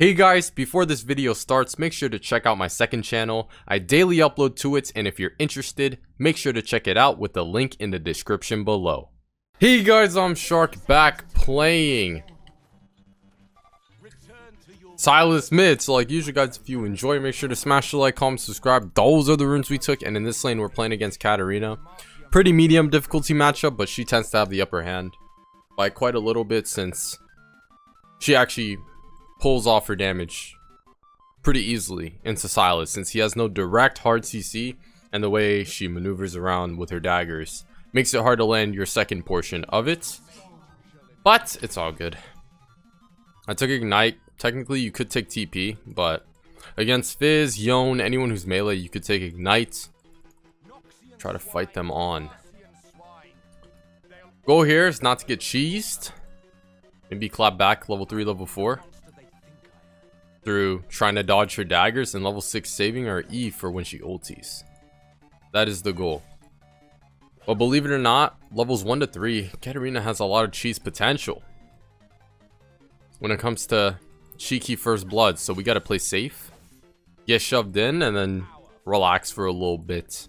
Hey guys, before this video starts, make sure to check out my second channel. I daily upload to it, and if you're interested, make sure to check it out with the link in the description below. Hey guys, I'm Shark back playing Sylas mid. So like usually guys, if you enjoy, make sure to smash the like, comment, subscribe. Those are the runes we took, and in this lane we're playing against Katarina. Pretty medium difficulty matchup, but she tends to have the upper hand by quite a little bit since she actually pulls off her damage pretty easily into Sylas since he has no direct hard CC and the way she maneuvers around with her daggers makes it hard to land your second portion of it. But it's all good. I took Ignite. Technically, you could take TP, but against Fizz, Yone, anyone who's melee, you could take Ignite. Try to fight them on. Goal here is not to get cheesed. Maybe clap back level 3, level 4 through trying to dodge her daggers and level 6 saving her E for when she ulties. That is the goal. But believe it or not, levels 1 to 3, Katarina has a lot of cheese potential. When it comes to cheeky first blood, so we gotta play safe. Get shoved in and then relax for a little bit.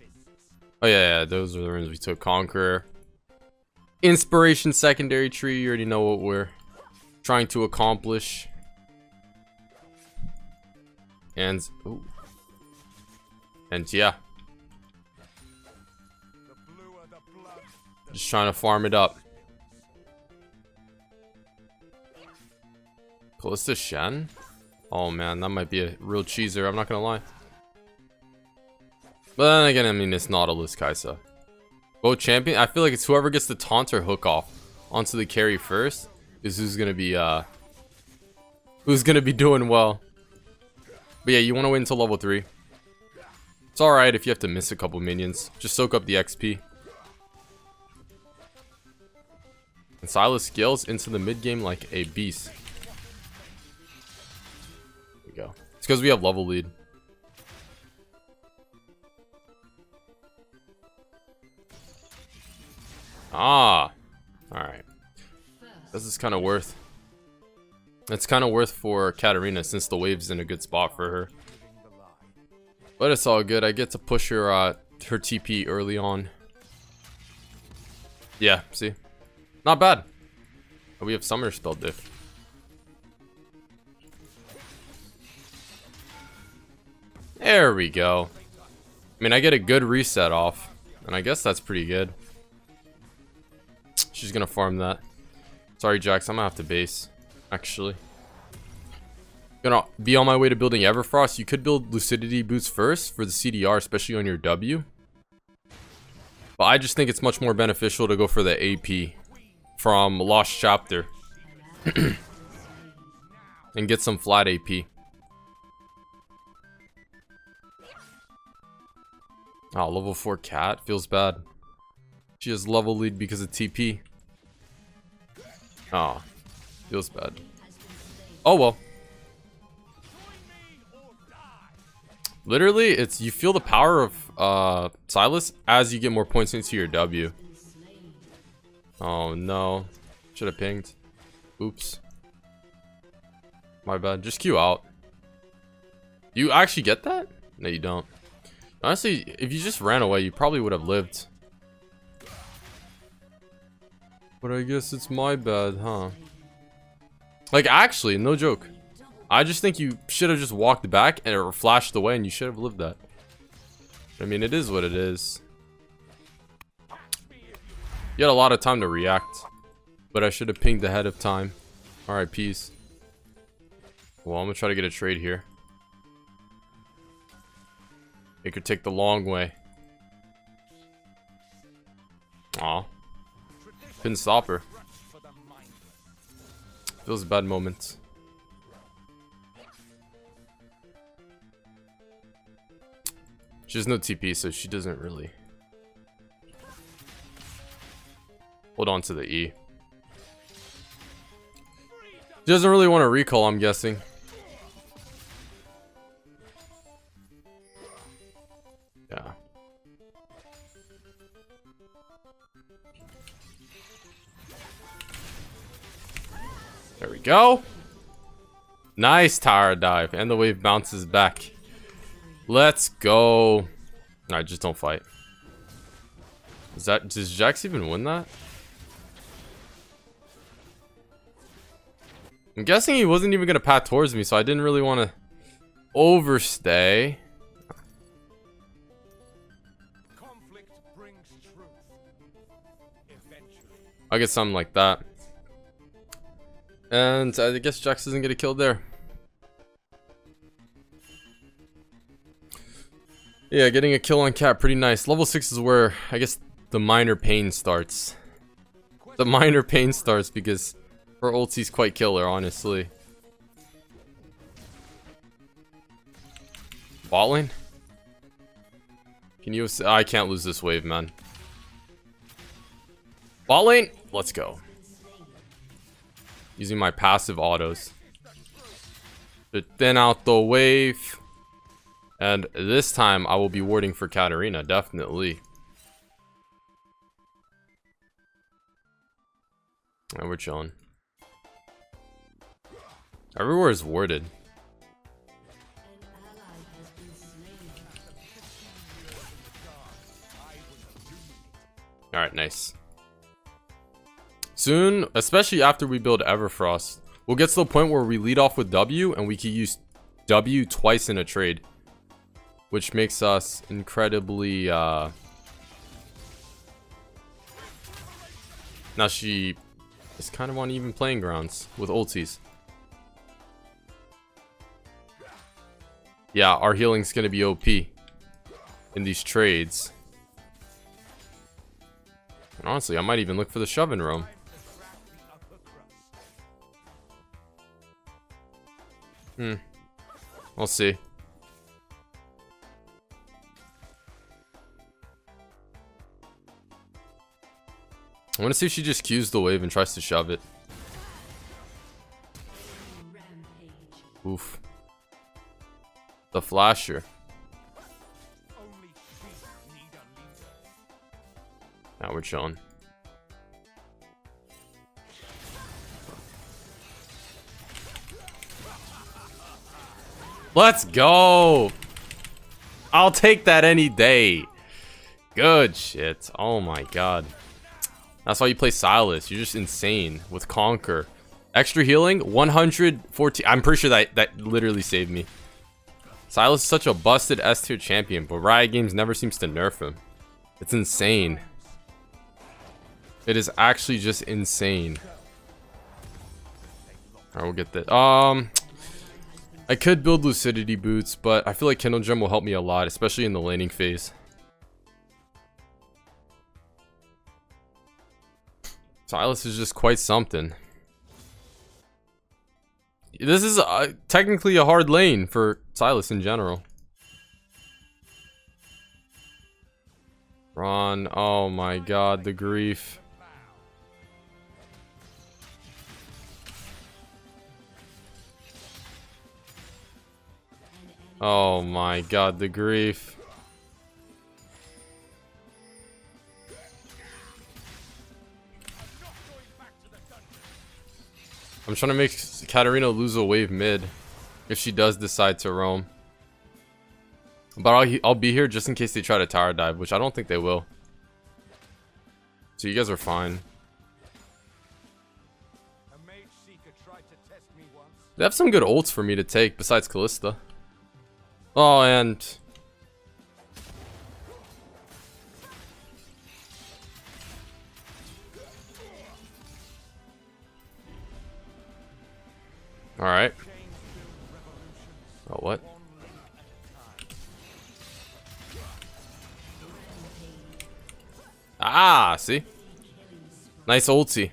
Oh yeah, yeah those are the runes we took. Conqueror. Inspiration secondary tree, you already know what we're trying to accomplish. And, ooh. And yeah. Just trying to farm it up. Kalista Shen? Oh man, that might be a real cheeser, I'm not gonna lie. But then again, I mean, it's Nautilus Kai'Sa. Both champion, I feel like it's whoever gets the taunt or hook off onto the carry first is who's gonna be, uh, who's gonna be doing well. But yeah, you want to wait until level 3. It's alright if you have to miss a couple minions. Just soak up the XP. And Sylas scales into the mid game like a beast. There we go. It's because we have level lead. Ah. Alright. This is kind of worth. It's kind of worth for Katarina since the wave's in a good spot for her. But it's all good. I get to push her uh, her TP early on. Yeah, see? Not bad. We have Summer Spell Diff. There we go. I mean, I get a good reset off. And I guess that's pretty good. She's gonna farm that. Sorry, Jax. I'm gonna have to base actually. Gonna be on my way to building Everfrost. You could build Lucidity Boots first for the CDR, especially on your W. But I just think it's much more beneficial to go for the AP from Lost Chapter. and get some flat AP. Oh, ah, level 4 cat feels bad. She has level lead because of TP. Oh, ah. Feels bad. Oh well. Literally, it's you feel the power of uh Sylas as you get more points into your W. Oh no. Should have pinged. Oops. My bad. Just queue out. You actually get that? No, you don't. Honestly, if you just ran away, you probably would have lived. But I guess it's my bad, huh? Like, actually, no joke. I just think you should have just walked back and or flashed away and you should have lived that. I mean, it is what it is. You had a lot of time to react. But I should have pinged ahead of time. Alright, peace. Well, I'm gonna try to get a trade here. It could take the long way. Aw. Couldn't stop her. A bad moment. She has no TP, so she doesn't really hold on to the E. She doesn't really want to recall, I'm guessing. Go. Nice tower dive. And the wave bounces back. Let's go. Alright, just don't fight. Is that does Jax even win that? I'm guessing he wasn't even gonna pat towards me, so I didn't really want to overstay. I get something like that. And I guess Jax doesn't get a kill there. Yeah, getting a kill on Cat, pretty nice. Level 6 is where, I guess, the minor pain starts. The minor pain starts because her ulti's quite killer, honestly. Bot lane? Can you... I can't lose this wave, man. Bot lane? Let's go. Using my passive autos. To thin out the wave. And this time I will be warding for Katarina, definitely. And we're chilling. Everywhere is warded. Alright, nice. Soon, especially after we build Everfrost, we'll get to the point where we lead off with W and we can use W twice in a trade. Which makes us incredibly, uh... Now she is kind of on even playing grounds with ultis. Yeah, our healing's gonna be OP in these trades. And honestly, I might even look for the shove in roam. Hmm. We'll see. I want to see if she just cues the wave and tries to shove it. Oof. The flasher. Now we're chilling. Let's go. I'll take that any day. Good shit. Oh my god. That's why you play Sylas. You're just insane with Conquer. Extra healing, 114. I'm pretty sure that that literally saved me. Sylas is such a busted S tier champion, but Riot Games never seems to nerf him. It's insane. It is actually just insane. Alright, we'll get that. Um, I could build Lucidity Boots, but I feel like Kindle Gem will help me a lot, especially in the laning phase. Sylas is just quite something. This is uh, technically a hard lane for Sylas in general. Ron, oh my god, the grief. Oh my god, the grief. I'm trying to make Katarina lose a wave mid if she does decide to roam. But I'll, I'll be here just in case they try to tower dive, which I don't think they will. So you guys are fine. They have some good ults for me to take besides Kalista. Oh, and... Alright. Oh, what? Ah, see? Nice ulti.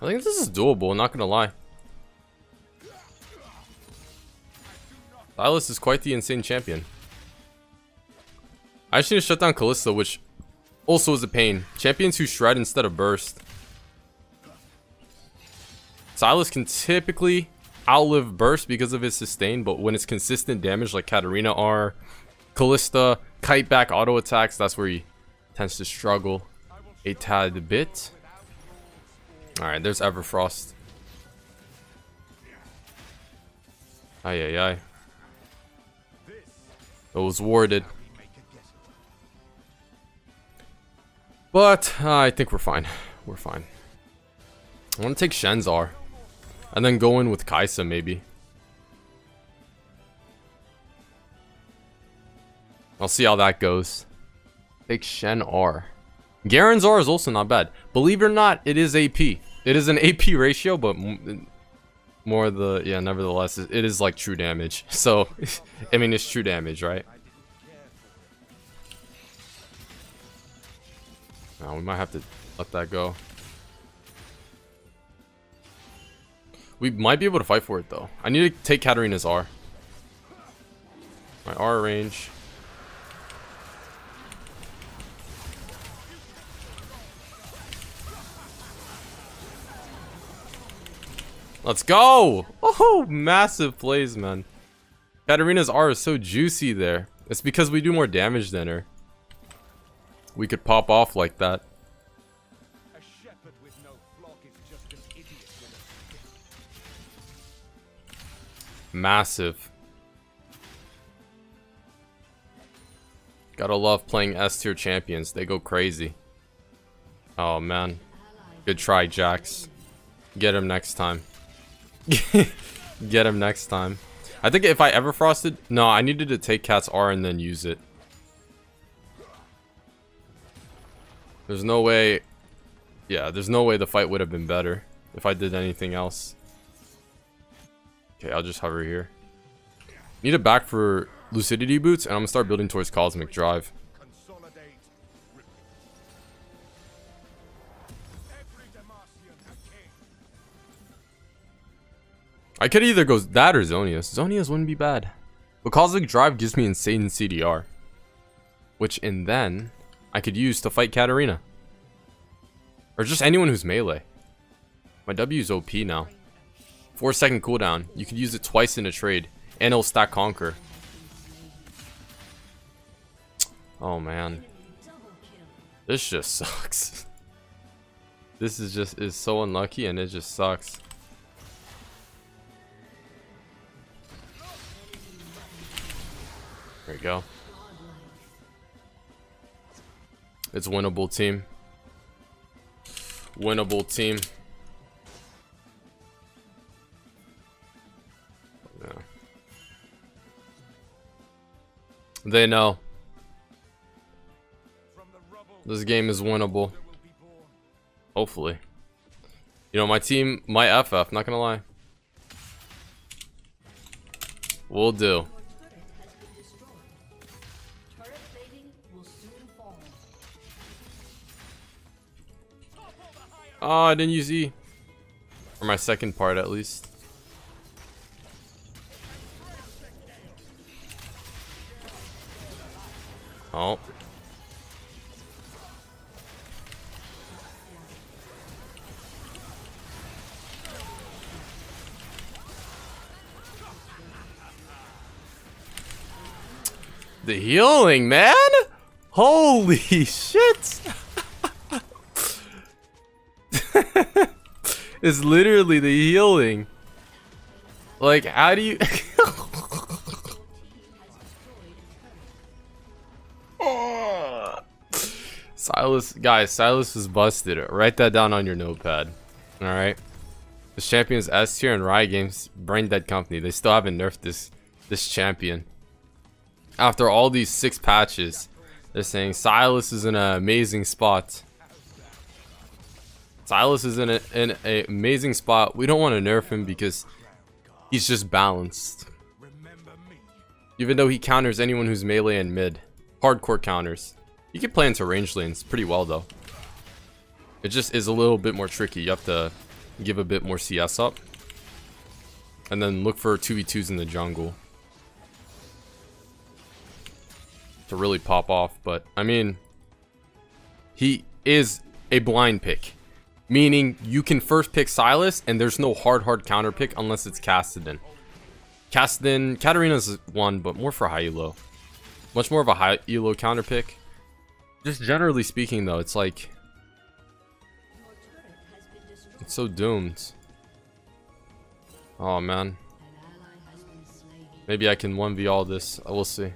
I think this is doable, not gonna lie. Sylas is quite the insane champion. I need to shut down Kalista, which also is a pain. Champions who shred instead of burst. Sylas can typically outlive burst because of his sustain, but when it's consistent damage like Katarina are, Kalista, kite back auto attacks, that's where he tends to struggle a tad bit. Alright, there's Everfrost. Ay, ay, ay. It was warded. But uh, I think we're fine. We're fine. I want to take Shen's R. And then go in with Kaisa, maybe. I'll see how that goes. Take Shen R. Garen's R is also not bad. Believe it or not, it is AP. It is an AP ratio, but more the... Yeah, nevertheless, it is like true damage. So, I mean, it's true damage, right? Now, we might have to let that go. We might be able to fight for it, though. I need to take Katarina's R. My R range. Let's go! Oh, massive plays, man. Katarina's R is so juicy there. It's because we do more damage than her. We could pop off like that. Massive. Gotta love playing S tier champions. They go crazy. Oh man. Good try, Jax. Get him next time. Get him next time. I think if I ever frosted... No, I needed to take Cat's R and then use it. There's no way... Yeah, there's no way the fight would have been better if I did anything else. Okay, I'll just hover here. Need a back for Lucidity Boots, and I'm gonna start building towards Cosmic Drive. I could either go that or Zhonya's. Zhonya's wouldn't be bad. But Cosmic Drive gives me insane CDR. Which, and then, I could use to fight Katarina. Or just anyone who's melee. My W is OP now. 4 second cooldown. You can use it twice in a trade. And it'll stack Conquer. Oh man. This just sucks. this is just is so unlucky and it just sucks. There you go. It's winnable team. Winnable team. Yeah. They know. This game is winnable. Hopefully. You know, my team, my FF, not gonna lie. We'll do. Oh, I didn't use E. For my second part, at least. Oh. The healing, man! Holy shit! It's literally the healing. Like, how do you... Sylas, guys, Sylas is busted. Write that down on your notepad. Alright? The champion's S tier and Riot Games, brain dead company. They still haven't nerfed this this champion. After all these six patches, they're saying Sylas is in an amazing spot. Sylas is in, a, in an amazing spot. We don't want to nerf him because he's just balanced. Even though he counters anyone who's melee and mid. Hardcore counters. You can play into range lanes pretty well though. It just is a little bit more tricky. You have to give a bit more CS up. And then look for 2v2s in the jungle. To really pop off. But, I mean, he is a blind pick. Meaning, you can first pick Sylas, and there's no hard, hard counter pick unless it's Kassadin. Kassadin, Katarina's one, but more for high elo. Much more of a high elo counter pick. Just generally speaking, though, it's like... It's so doomed. Oh, man. Maybe I can 1v all this. We'll see.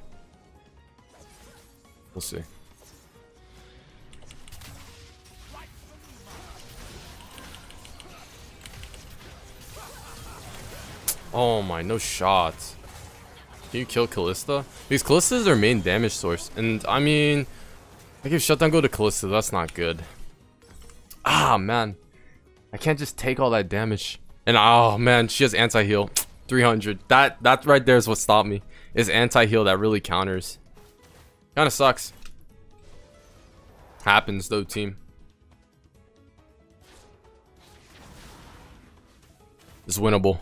We'll see. Oh my, no shots. Can you kill Kalista? Because Kalista is their main damage source. And I mean, I give shutdown go to Kalista. That's not good. Ah, man. I can't just take all that damage. And oh man, she has anti-heal. 300. That that right there is what stopped me. Is anti-heal that really counters. Kinda sucks. Happens though, team. It's winnable.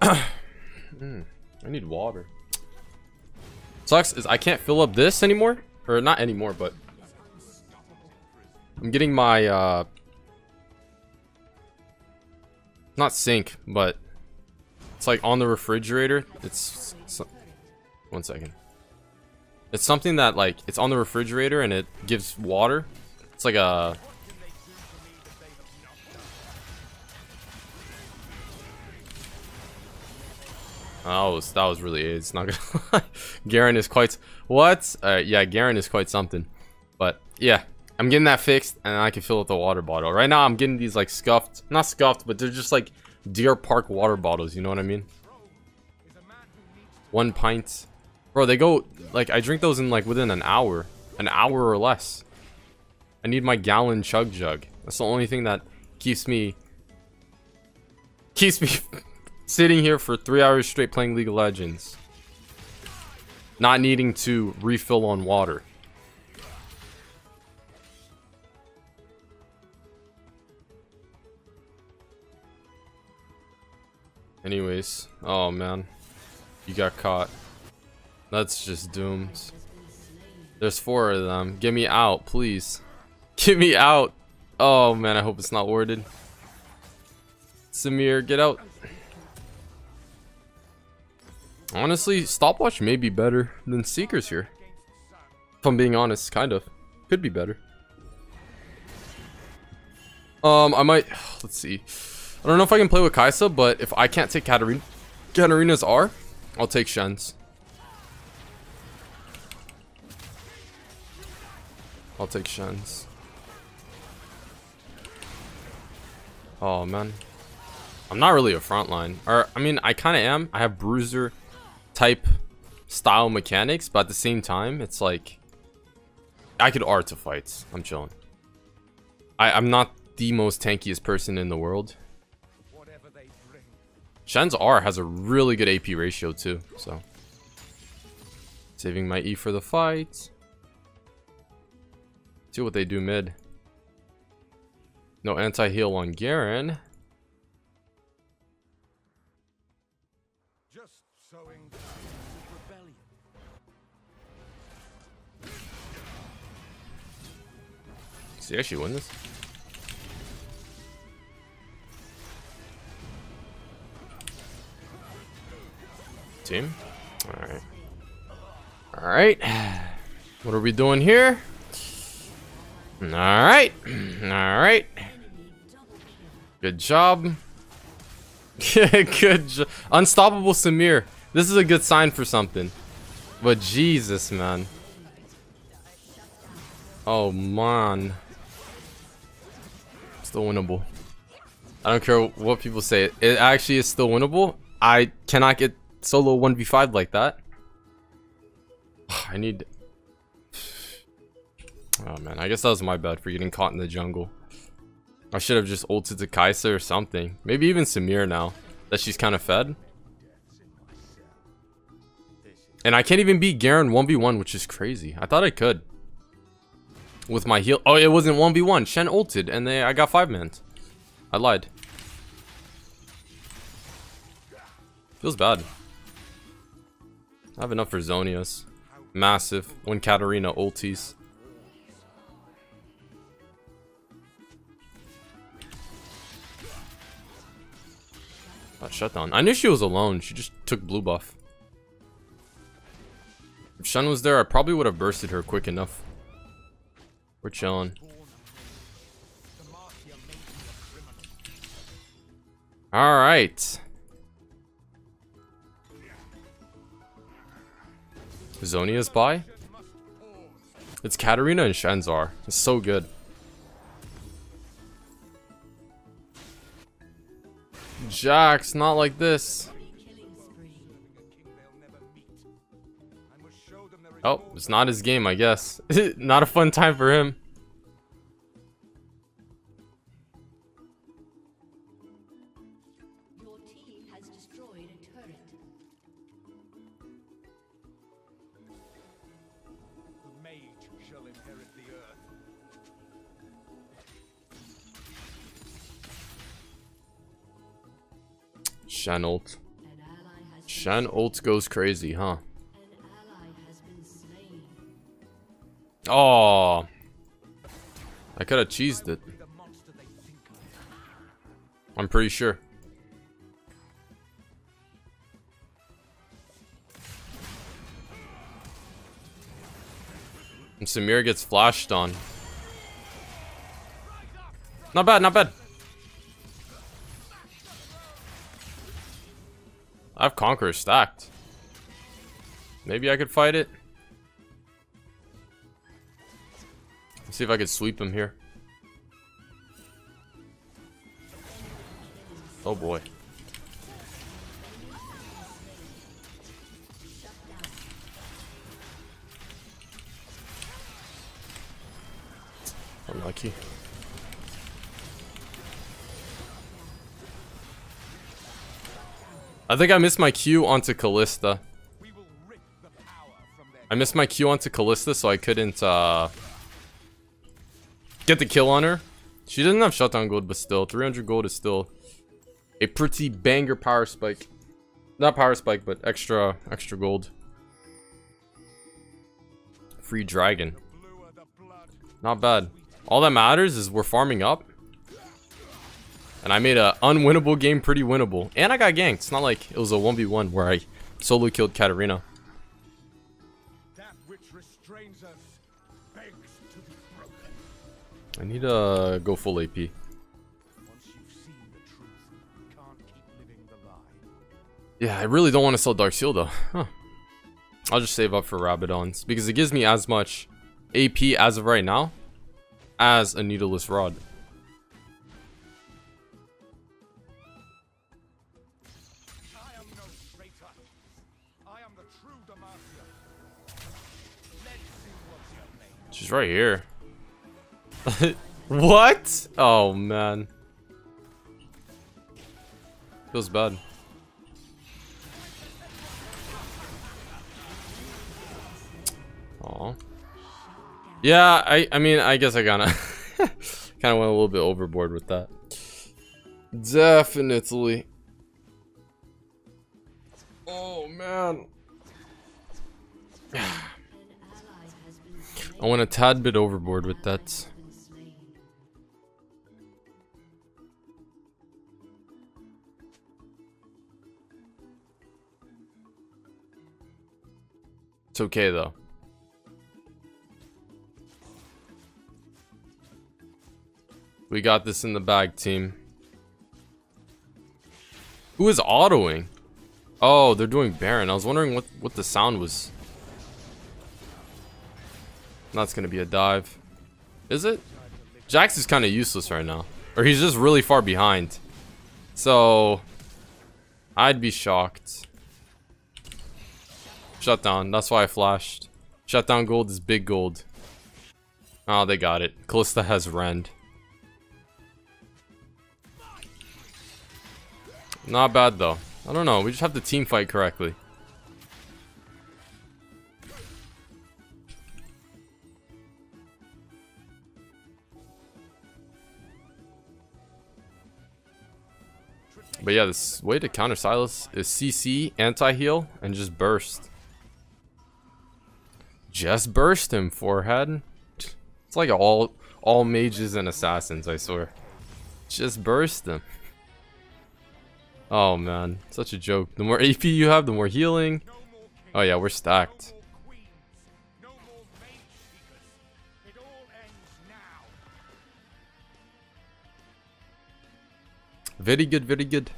mm, I need water. Sucks is I can't fill up this anymore. Or not anymore, but I'm getting my uh not sink, but it's like on the refrigerator. It's, it's one second. It's something that like it's on the refrigerator and it gives water. It's like a Oh, that was really it's not gonna lie. Garen is quite what? Uh, yeah, Garen is quite something. But yeah, I'm getting that fixed and I can fill up the water bottle. Right now I'm getting these like scuffed, not scuffed, but they're just like Deer Park water bottles, you know what I mean? One pint. Bro, they go, like, I drink those in, like, within an hour. An hour or less. I need my gallon chug jug. That's the only thing that keeps me... Keeps me sitting here for three hours straight playing League of Legends. Not needing to refill on water. Anyways, oh man. You got caught. That's just doomed. There's four of them. Get me out, please. Get me out. Oh man, I hope it's not warded. Samir, get out. Honestly, stopwatch may be better than Seekers here. If I'm being honest, kind of. Could be better. Um, I might... Let's see. I don't know if I can play with Kai'Sa, but if I can't take Katarina, Katarina's R, I'll take Shen's. I'll take Shen's. Oh, man. I'm not really a frontline. Or, I mean, I kind of am. I have bruiser type style mechanics, but at the same time, it's like... I could R to fights. I'm chilling. I, I'm not the most tankiest person in the world. Shen's R has a really good AP ratio too, so. Saving my E for the fight. See what they do mid. No anti-heal on Garen. Actually win this. team. Alright. Alright. What are we doing here? Alright. Alright. Good job. good jo Unstoppable Samir. This is a good sign for something. But Jesus, man. Oh, man. Still winnable. I don't care what people say. It actually is still winnable. I cannot get solo 1v5 like that. I need... Oh man, I guess that was my bad for getting caught in the jungle. I should have just ulted to Kai'Sa or something. Maybe even Samir now, that she's kind of fed. And I can't even beat Garen 1v1, which is crazy. I thought I could. With my heal. Oh, it wasn't 1v1. Shen ulted, and they, I got 5 mans. I lied. Feels bad. I have enough for Zhonya's. Massive. When Katarina ultis. That shutdown. I knew she was alone. She just took blue buff. If Shen was there, I probably would have bursted her quick enough. We're chilling. All right. Zhonya's by? It's Katarina and Shen's R. It's so good. Jax, not like this. Oh, it's not his game, I guess. not a fun time for him. Shen ult. Shen ult goes crazy, huh? Oh, I could have cheesed it. I'm pretty sure. And Samir gets flashed on. Not bad, not bad. I have Conqueror stacked. Maybe I could fight it. Let's see if I could sweep him here. Oh boy. Unlucky. I think I missed my Q onto Kalista. I missed my Q onto Kalista, so I couldn't uh, get the kill on her. She doesn't have shutdown gold, but still, 300 gold is still a pretty banger power spike. Not power spike, but extra, extra gold. Free dragon. Not bad. All that matters is we're farming up. And I made an unwinnable game pretty winnable. And I got ganked. It's not like it was a 1v1 where I solo killed Katarina. I need to go full AP. Yeah, I really don't want to sell Dark Seal though. Huh. I'll just save up for Rabadons because it gives me as much AP as of right now as a Needleless Rod. She's right here. what? Oh, man. Feels bad. Oh. Yeah, I I mean, I guess I kinda kinda went a little bit overboard with that. Definitely. Oh man. I went a tad bit overboard with that. It's okay though. We got this in the bag, team. Who is autoing? Oh, they're doing Baron. I was wondering what, what the sound was. That's gonna be a dive. Is it? Jax is kind of useless right now. Or he's just really far behind. So... I'd be shocked. Shutdown. That's why I flashed. Shutdown gold is big gold. Oh, they got it. Kalista has Rend. Not bad, though. I don't know. We just have to team fight correctly. But yeah, this way to counter Sylas is CC, anti-heal, and just burst. Just burst him, forehead. It's like all all mages and assassins, I swear. Just burst them. Oh man, such a joke. The more AP you have, the more healing. Oh yeah, we're stacked. Very good, very good.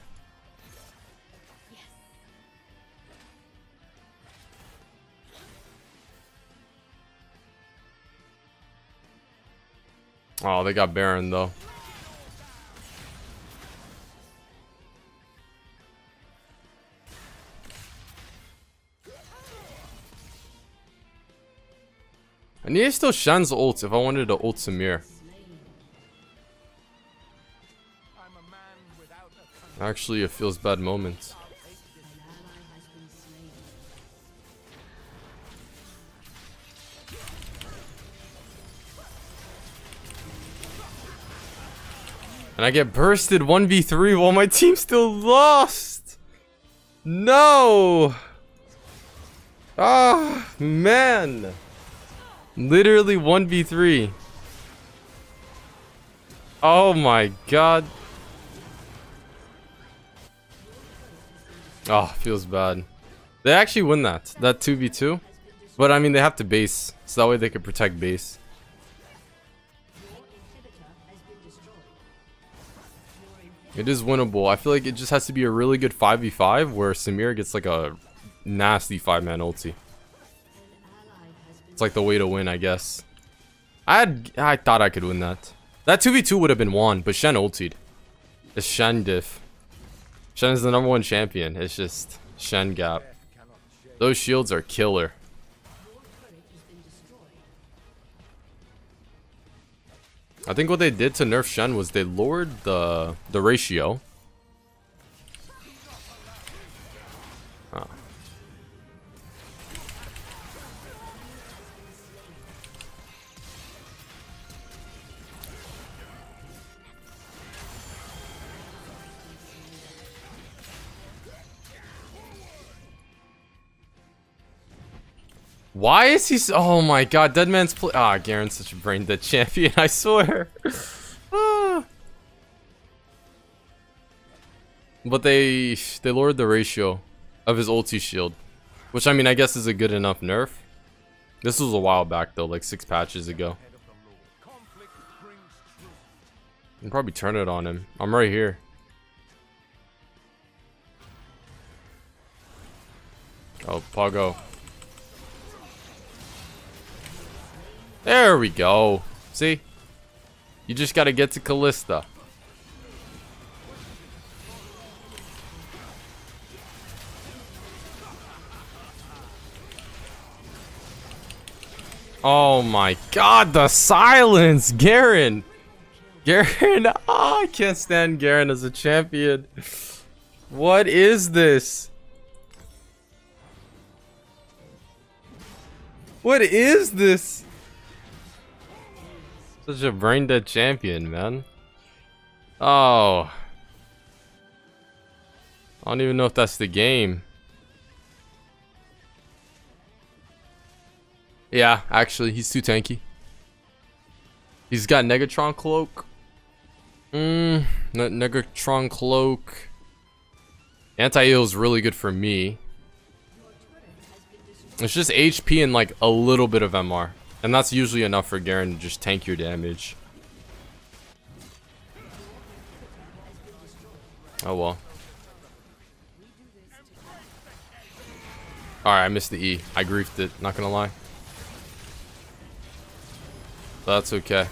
Oh, they got Baron though. I need to still Shen's ult if I wanted to ult Samir. Actually, it feels bad moments. And I get bursted 1v3 while my team still lost. No. Ah, oh, man. Literally 1v3. Oh my god. Oh, feels bad. They actually win that. That 2v2. But I mean, they have to base. So that way they can protect base. It is winnable. I feel like it just has to be a really good 5v5 where Samir gets like a nasty 5-man ulti. It's like the way to win, I guess. I had, I thought I could win that. That 2v2 would have been won, but Shen ultied. It's Shen diff. Shen is the number one champion. It's just Shen gap. Those shields are killer. I think what they did to nerf Shen was they lowered the the ratio. Why is he so- Oh my god, Dead Man's play- Ah, Garen's such a brain dead champion, I swear. But they- they lowered the ratio of his ulti shield. Which, I mean, I guess is a good enough nerf. This was a while back though, like six patches ago. I can probably turn it on him. I'm right here. Oh, Pogo. There we go. See? You just gotta get to Kalista. Oh my god, the silence! Garen! Garen! Oh, I can't stand Garen as a champion. What is this? What is this? Such a brain dead champion, man. Oh. I don't even know if that's the game. Yeah, actually, he's too tanky. He's got Negatron Cloak. Mmm, Negatron Cloak. Anti-heal is really good for me. It's just HP and like a little bit of MR. And that's usually enough for Garen to just tank your damage. Oh well. Alright, I missed the E. I griefed it, not gonna lie. That's okay.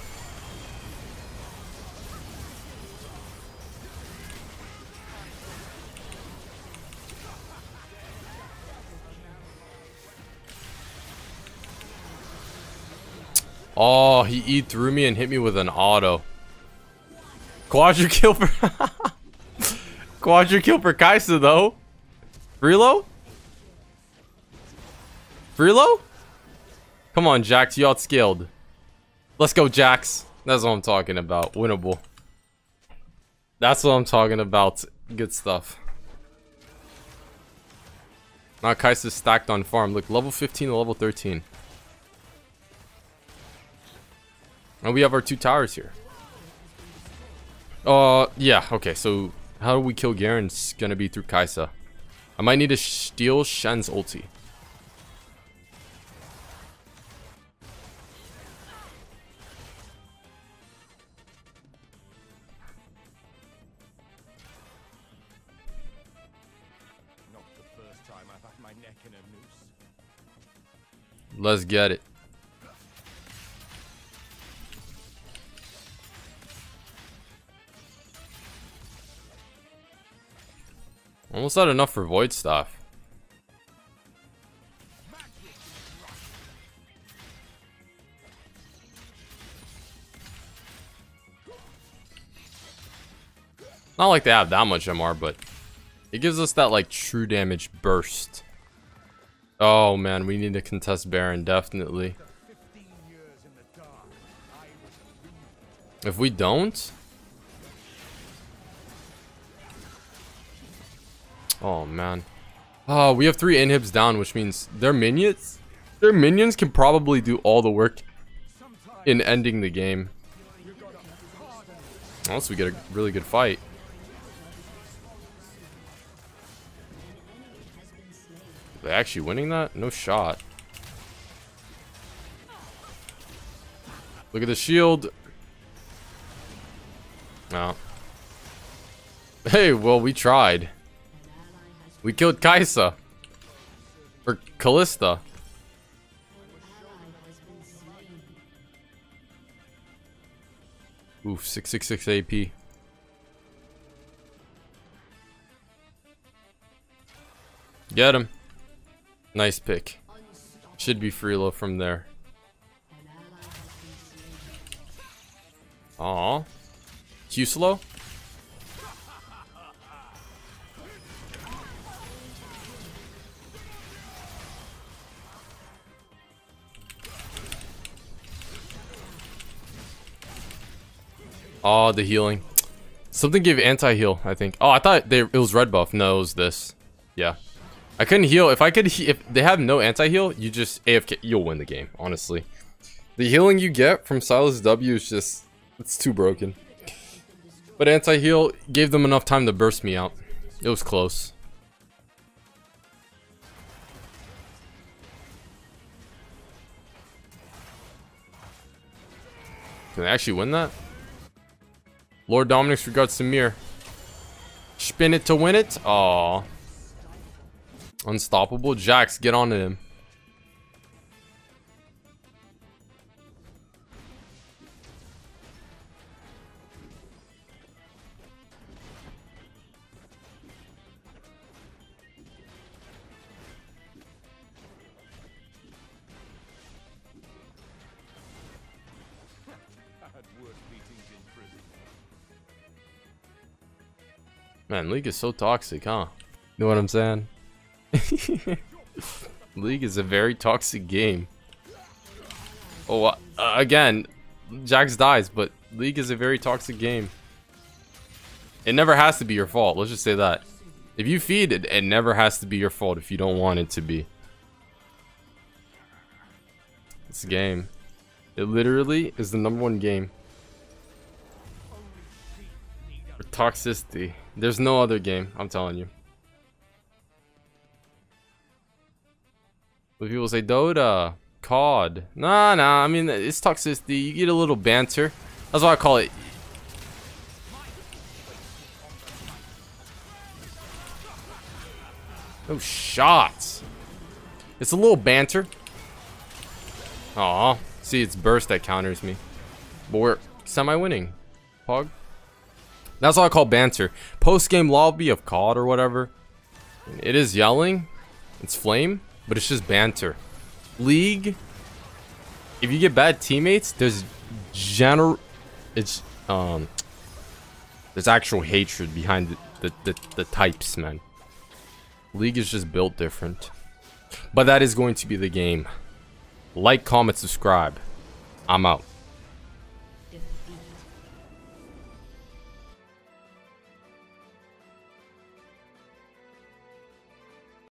Oh, he eat through me and hit me with an auto. Quadra kill for Quadra kill for Kai'Sa though. Freelo? Freelo? Come on, Jax, you outscaled. Let's go, Jax. That's what I'm talking about. Winnable. That's what I'm talking about. Good stuff. Now Kai'Sa's stacked on farm. Look, level 15 to level 13. And we have our two towers here. Uh, yeah, okay, so how do we kill Garen? It's gonna be through Kai'Sa. I might need to steal Shen's ulti. Let's get it. Almost had enough for Void Staff. Not like they have that much MR, but it gives us that like true damage burst. Oh man, we need to contest Baron, definitely. If we don't... Oh man. Oh, we have three inhibs down, which means their minions... Their minions can probably do all the work in ending the game. Unless we get a really good fight. Are they actually winning that? No shot. Look at the shield. No. Hey, well, we tried. We killed Kai'Sa. Or Kalista. Oof, 666 AP. Get him. Nice pick. Should be Freelo from there. Aw. Q slow? Oh, the healing. Something gave anti-heal, I think. Oh, I thought they, it was red buff. No, it was this. Yeah. I couldn't heal. If I could, if they have no anti-heal, you just AFK. You'll win the game, honestly. The healing you get from Sylas W is just, it's too broken. But anti-heal gave them enough time to burst me out. It was close. Can they actually win that? Lord Dominik's regards to Mir. Spin it to win it? Aw. Unstoppable. Jax, get on to him. Man, League is so toxic, huh? You know what I'm saying? League is a very toxic game. Oh, uh, again, Jax dies, but League is a very toxic game. It never has to be your fault. Let's just say that. If you feed it, it never has to be your fault if you don't want it to be. It's a game. It literally is the number one game. Toxicity. There's no other game, I'm telling you. But people say Dota, COD. Nah, nah, I mean, it's toxicity. You get a little banter. That's why I call it. No shots. It's a little banter. Aw. See, it's burst that counters me. But we're semi-winning. Pog. That's all I call banter. Post-game lobby of COD or whatever. It is yelling. It's flame. But it's just banter. League. If you get bad teammates, there's general... It's... Um... There's actual hatred behind the, the, the, the types, man. League is just built different. But that is going to be the game. Like, comment, subscribe. I'm out.